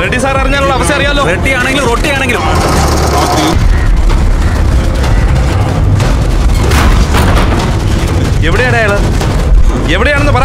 Ready sir അറിഞ്ഞാലുള്ള അവസ്ഥ അറിയാലോ? Ready ആണെങ്കിലും റൊട്ടി ആണെങ്കിലും എവിടെയാണ് അയാൾ? എവിടെയാണെന്ന് പറ.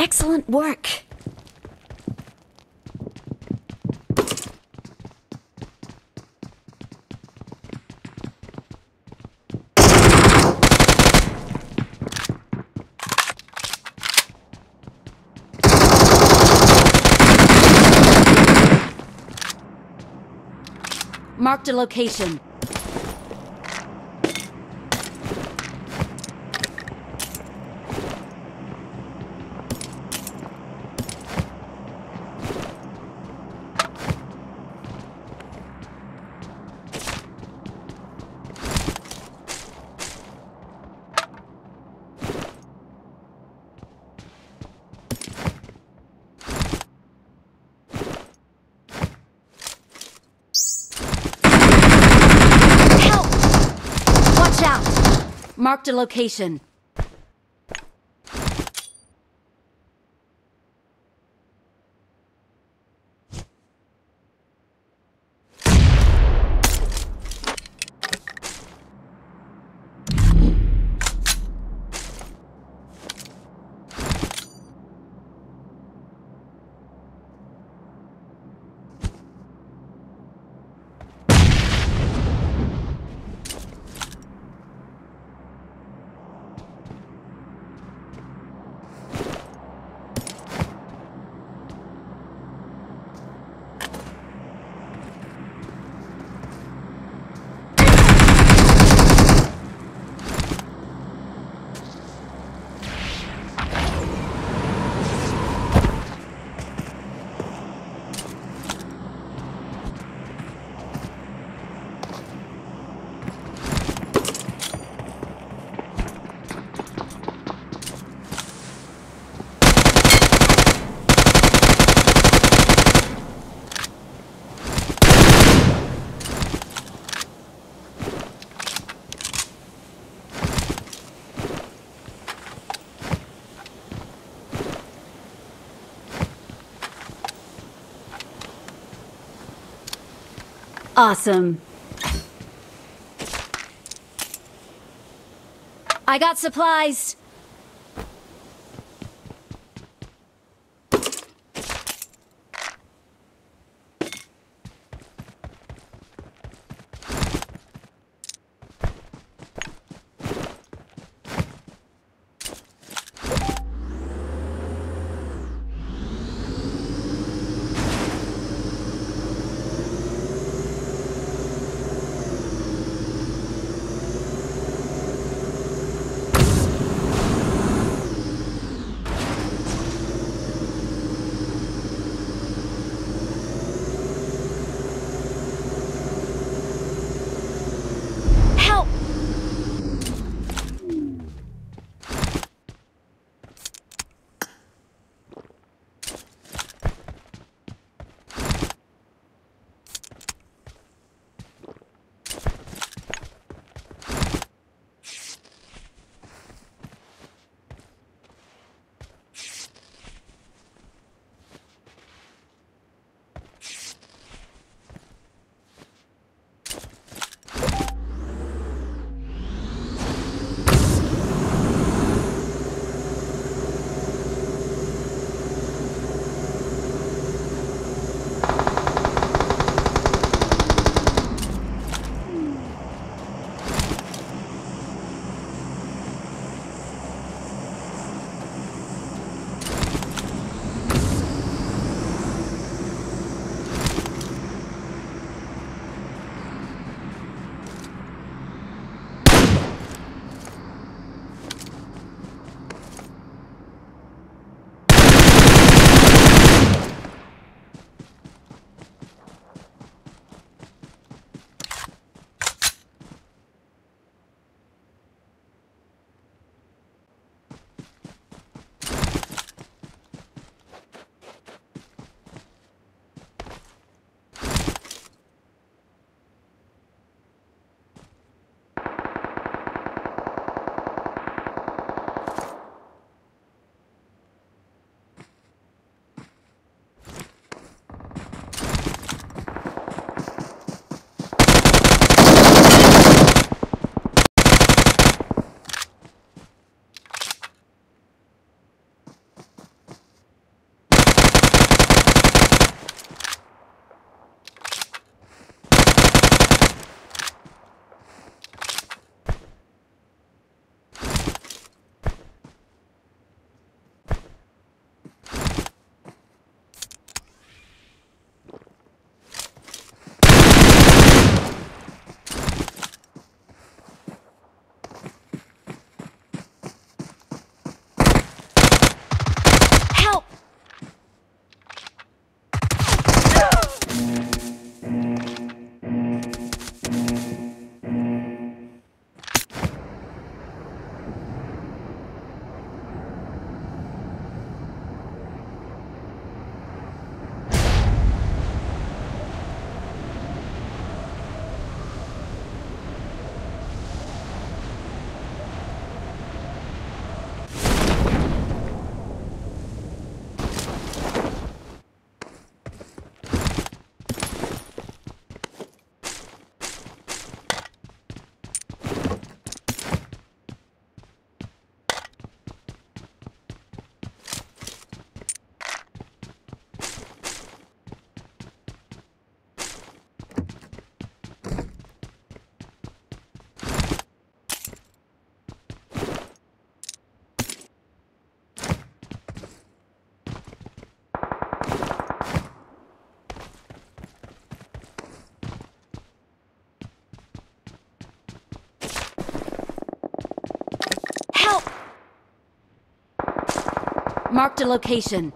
Excellent work. Marked a location. Marked a location. Awesome. I got supplies. Marked a location.